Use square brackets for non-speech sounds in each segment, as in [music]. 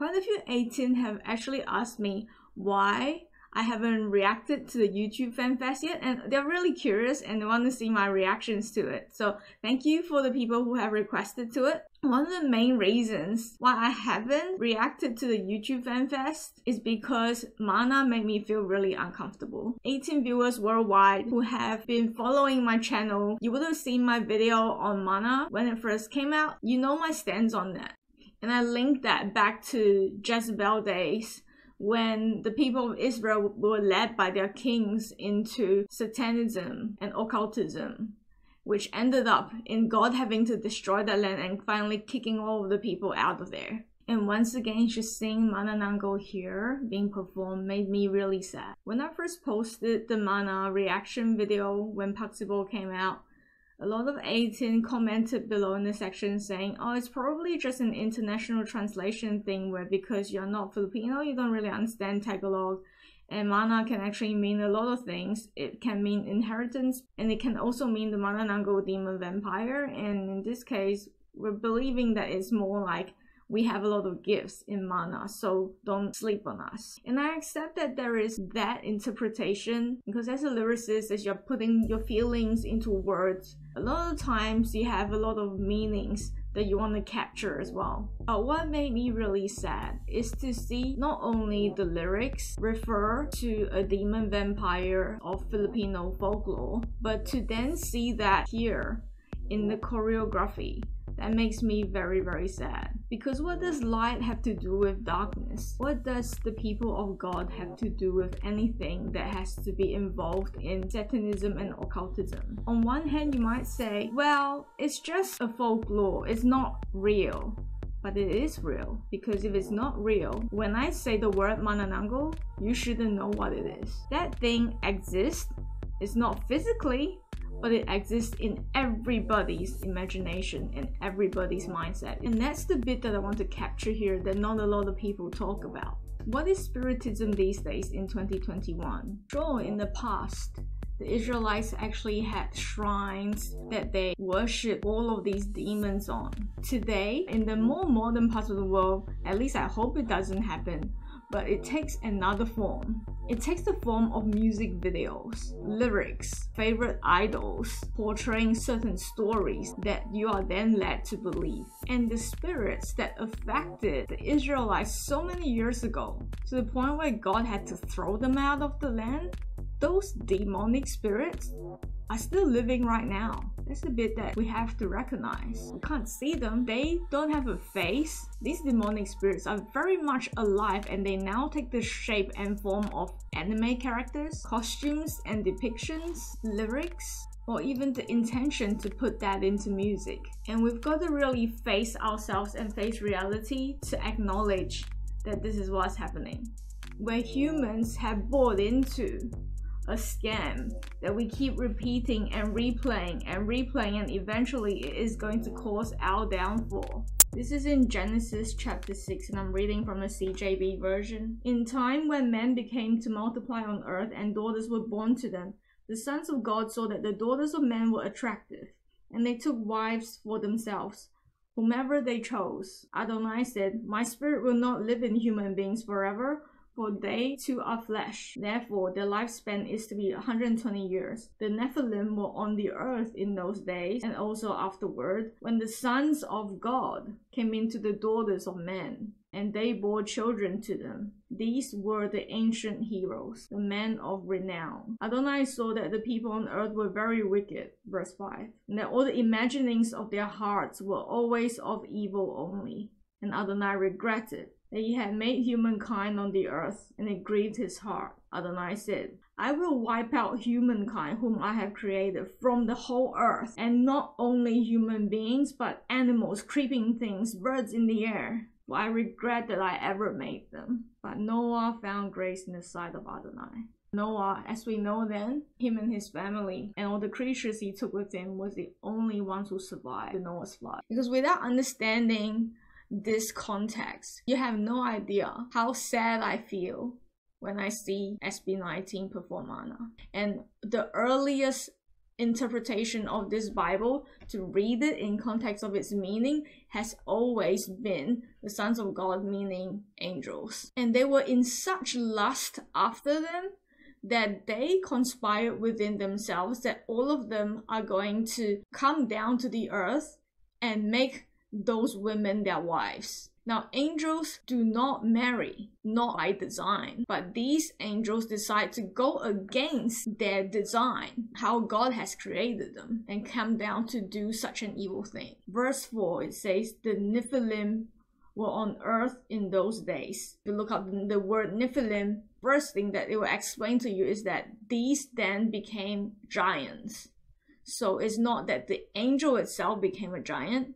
Quite a few A'TIN have actually asked me why I haven't reacted to the YouTube Fan Fest yet, and they're really curious and they want to see my reactions to it. So thank you for the people who have requested to it. One of the main reasons why I haven't reacted to the YouTube Fan Fest is because Mana made me feel really uncomfortable. A'TIN viewers worldwide who have been following my channel, you would have seen my video on Mana when it first came out. You know my stance on that. And I linked that back to Jezebel days when the people of Israel were led by their kings into Satanism and occultism, which ended up in God having to destroy the land and finally kicking all of the people out of there. And once again, just seeing Mana Nango here being performed made me really sad. When I first posted the Mana reaction video when Pagsibol came out, a lot of A'TIN commented below in the section saying, oh, it's probably just an international translation thing where because you're not Filipino, you don't really understand Tagalog. And mana can actually mean a lot of things. It can mean inheritance, and it can also mean the Manananggal demon vampire. And in this case, we're believing that it's more like we have a lot of gifts in mana, so don't sleep on us. And I accept that there is that interpretation because as a lyricist, as you're putting your feelings into words, a lot of times you have a lot of meanings that you want to capture as well. But what made me really sad is to see not only the lyrics refer to a demon vampire of Filipino folklore, but to then see that here in the choreography that makes me very, very sad. Because what does light have to do with darkness? What does the people of God have to do with anything that has to be involved in Satanism and occultism? On one hand, you might say, well, it's just a folklore, it's not real. But it is real because if it's not real, when I say the word Manananggal, you shouldn't know what it is. That thing exists. It's not physically, but it exists in everybody's imagination and everybody's mindset. And that's the bit that I want to capture here that not a lot of people talk about. What is Spiritism these days in 2021? Sure, in the past, the Israelites actually had shrines that they worship all of these demons on. Today, in the more modern parts of the world, at least I hope it doesn't happen, but it takes another form. It takes the form of music videos, lyrics, favorite idols, portraying certain stories that you are then led to believe. And the spirits that affected the Israelites so many years ago, to the point where God had to throw them out of the land, those demonic spirits are still living right now. That's the bit that we have to recognize. We can't see them. They don't have a face. These demonic spirits are very much alive and they now take the shape and form of anime characters, costumes and depictions, lyrics, or even the intention to put that into music. And we've got to really face ourselves and face reality to acknowledge that this is what's happening. Where humans have bought into a scam that we keep repeating and replaying and replaying and eventually it is going to cause our downfall. This is in Genesis chapter 6 and I'm reading from the CJB version. In time when men became to multiply on earth and daughters were born to them, the sons of God saw that the daughters of men were attractive, and they took wives for themselves, whomever they chose. Adonai said, My spirit will not live in human beings forever, for they too are flesh. Therefore, their lifespan is to be 120 years. The Nephilim were on the earth in those days and also afterward, when the sons of God came into the daughters of men, and they bore children to them. These were the ancient heroes, the men of renown. Adonai saw that the people on earth were very wicked, verse 5, and that all the imaginings of their hearts were always of evil only. And Adonai regretted that he had made humankind on the earth, and it grieved his heart. Adonai said, I will wipe out humankind whom I have created from the whole earth, and not only human beings, but animals, creeping things, birds in the air. For I regret that I ever made them. But Noah found grace in the sight of Adonai. Noah, as we know then, him and his family and all the creatures he took with him was the only ones who survived the Noah's flood. Because without understanding this context, you have no idea how sad I feel when I see SB19 perform Mana. And the earliest interpretation of this Bible to read it in context of its meaning has always been the sons of God, meaning angels. And they were in such lust after them that they conspired within themselves that all of them are going to come down to the earth and make those women their wives. Now, angels do not marry, not by design, but these angels decide to go against their design, how God has created them, and come down to do such an evil thing. Verse 4 it says, The Nephilim were on earth in those days. If you look up the word Nephilim, first thing that it will explain to you is that these then became giants. So it's not that the angel itself became a giant,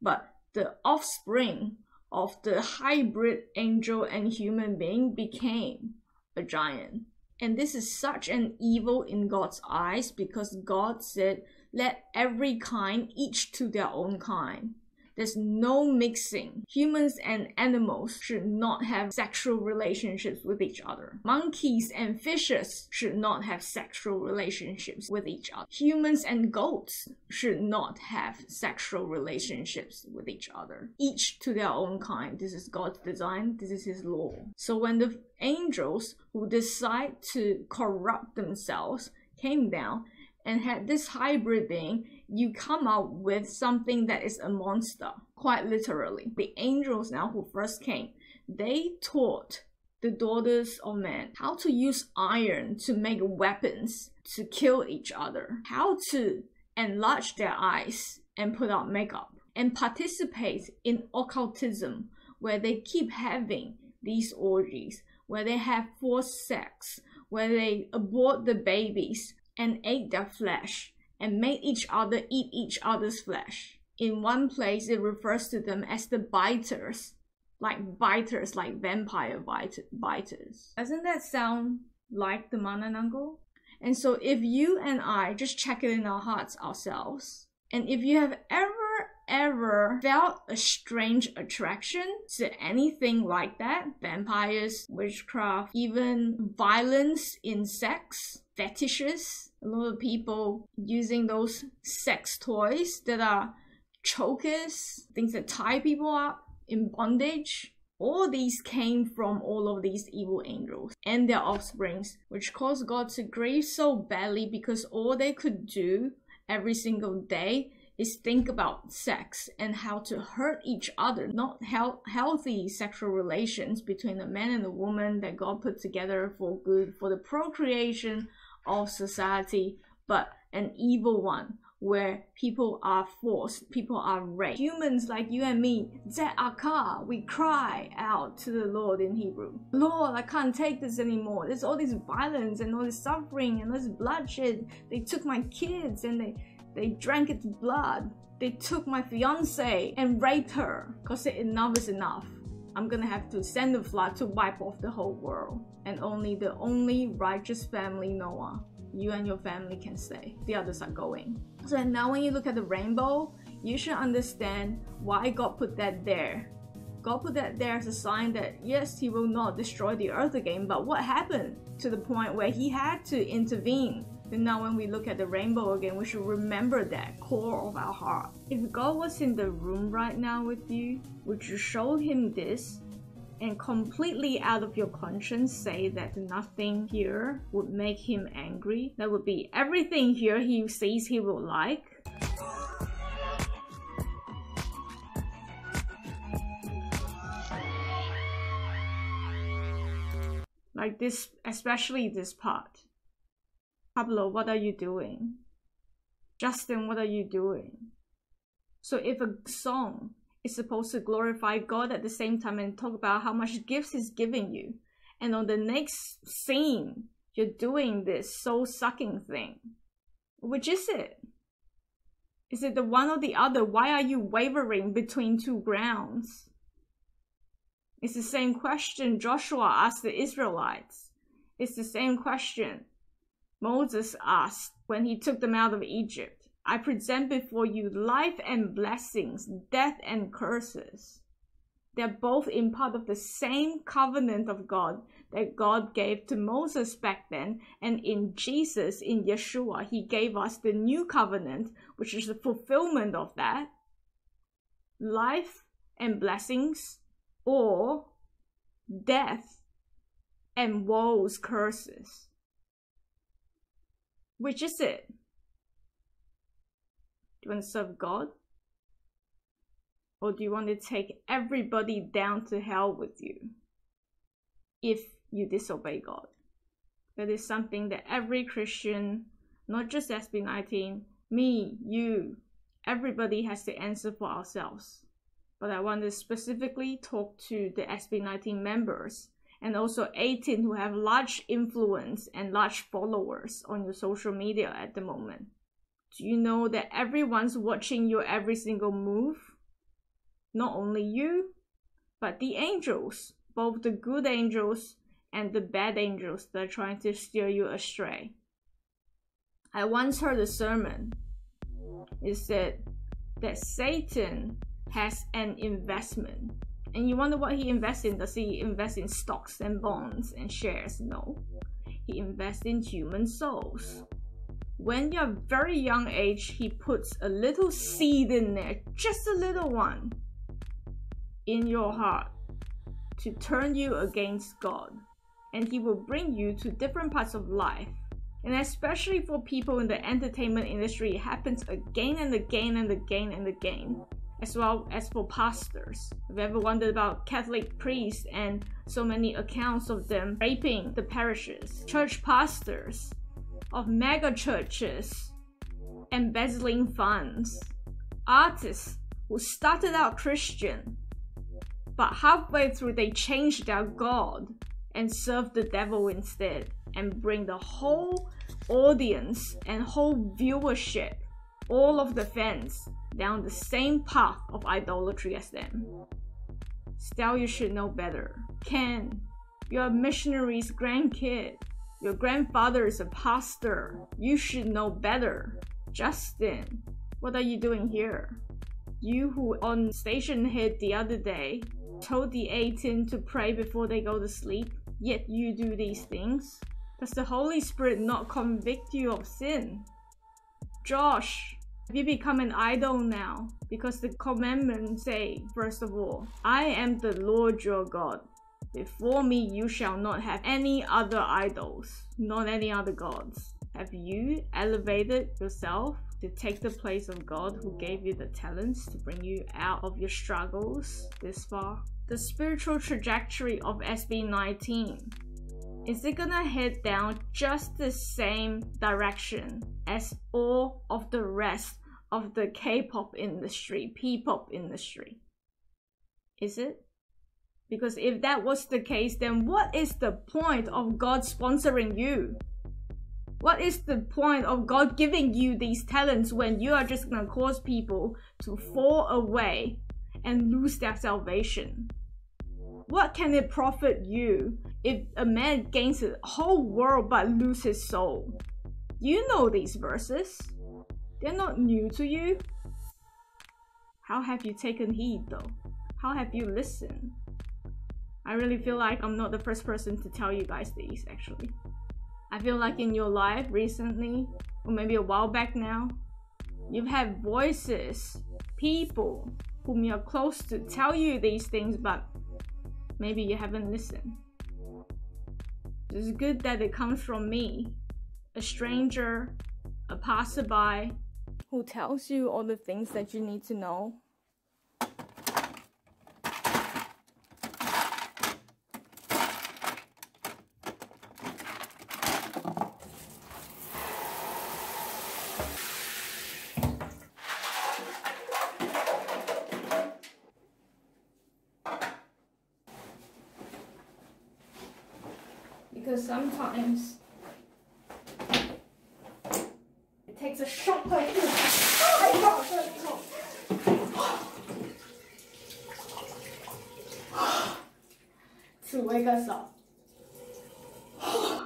but the offspring of the hybrid angel and human being became a giant. And this is such an evil in God's eyes because God said, Let every kind each to their own kind. There's no mixing. Humans and animals should not have sexual relationships with each other. Monkeys and fishes should not have sexual relationships with each other. Humans and goats should not have sexual relationships with each other. Each to their own kind. This is God's design. This is His law. So when the angels who decide to corrupt themselves came down and had this hybrid being, you come out with something that is a monster, quite literally. The angels now who first came, they taught the daughters of men how to use iron to make weapons to kill each other, how to enlarge their eyes and put on makeup, and participate in occultism, where they keep having these orgies, where they have forced sex, where they abort the babies and ate their flesh and made each other eat each other's flesh. In one place, it refers to them as the biters, like biters, like vampire bite- biters. Doesn't that sound like the Manananggal? And so, if you and I just check it in our hearts ourselves, and if you have ever ever felt a strange attraction to anything like that vampires, witchcraft, even violence in sex, fetishes, a lot of people using those sex toys that are chokers, things that tie people up in bondage. All these came from all of these evil angels and their offsprings, which caused God to grieve so badly because all they could do every single day is think about sex and how to hurt each other, not he- healthy sexual relations between a man and a woman that God put together for good, for the procreation of society, but an evil one where people are forced, people are raped. Humans like you and me, Ze'akah, we cry out to the Lord in Hebrew. Lord, I can't take this anymore. There's all this violence and all this suffering and all this bloodshed. They took my kids and they they drank its blood. They took my fiance and raped her. Cause enough is enough. I'm gonna have to send a flood to wipe off the whole world. And only the only righteous family, Noah, you and your family can stay. The others are going. So now when you look at the rainbow, you should understand why God put that there. God put that there as a sign that yes, He will not destroy the earth again, but what happened to the point where He had to intervene and now, when we look at the rainbow again, we should remember that core of our heart. If God was in the room right now with you, would you show Him this and completely out of your conscience say that nothing here would make Him angry? That would be everything here He sees He will like. Like this, especially this part Pablo, what are you doing? Justin, what are you doing? So if a song is supposed to glorify God at the same time and talk about how much gifts He's giving you, and on the next scene, you're doing this soul sucking thing, which is it? Is it the one or the other? Why are you wavering between two grounds? It's the same question Joshua asked the Israelites. It's the same question Moses asked when he took them out of Egypt, I present before you life and blessings, death and curses. They're both in part of the same covenant of God that God gave to Moses back then. And in Jesus, in Yeshua, He gave us the new covenant, which is the fulfillment of that life and blessings, or death and woes, curses. Which is it? Do you want to serve God? Or do you want to take everybody down to hell with you if you disobey God? That is something that every Christian, not just SB19, me, you, everybody has to answer for ourselves. But I want to specifically talk to the SB19 members and also A'TIN who have large influence and large followers on your social media at the moment. Do you know that everyone's watching your every single move? not only you, but the angels, both the good angels and the bad angels that are trying to steer you astray. I once heard a sermon. It said that Satan has an investment. And you wonder what he invests in. Does he invest in stocks and bonds and shares? No. He invests in human souls. When you're very young age, he puts a little seed in there, just a little one in your heart to turn you against God, and He will bring you to different parts of life. And especially for people in the entertainment industry, it happens again and again and again and again, as well as for pastors. Have you ever wondered about Catholic priests and so many accounts of them raping the parishes, church pastors of mega churches, embezzling funds, artists who started out Christian but halfway through, they change their god and serve the devil instead and bring the whole audience and whole viewership, all of the fans, down the same path of idolatry as them. Still, you should know better. Ken, you're a missionary's grandkid. Your grandfather is a pastor. You should know better. Justin, what are you doing here? You who on Stationhead the other day told the A'TIN to pray before they go to sleep, yet you do these things? Does the Holy Spirit not convict you of sin? Josh, you become an idol now? Because the commandments say, first of all, I am the Lord your God. Before me you shall not have any other idols, not any other gods. Have you elevated yourself to take the place of God who gave you the talents to bring you out of your struggles this far? The spiritual trajectory of SB19 is it gonna head down just the same direction as all of the rest of the K-pop industry, P-pop industry? Is it? Because if that was the case, then what is the point of God sponsoring you? What is the point of God giving you these talents when you are just gonna cause people to fall away and lose their salvation? What can it profit you if a man gains the whole world but loses his soul? You know these verses. They're not new to you. How have you taken heed though? How have you listened? I really feel like I'm not the first person to tell you guys these actually. I feel like in your life recently, or maybe a while back now, you've had voices, people whom you're close to tell you these things, but maybe you haven't listened. It's good that it comes from me, a stranger, a passerby, who tells you all the things that you need to know because sometimes it takes a shot like this oh, [gasps] to wake us up. [gasps]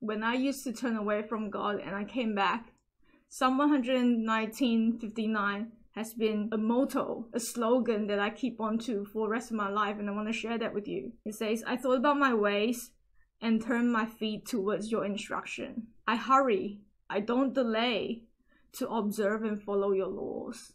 When I used to turn away from God and I came back, Psalm 119:59 has been a motto, a slogan that I keep on to for the rest of my life, and I want to share that with you. It says, I thought about my ways and turned my feet towards your instruction. I hurry, I don't delay to observe and follow your laws.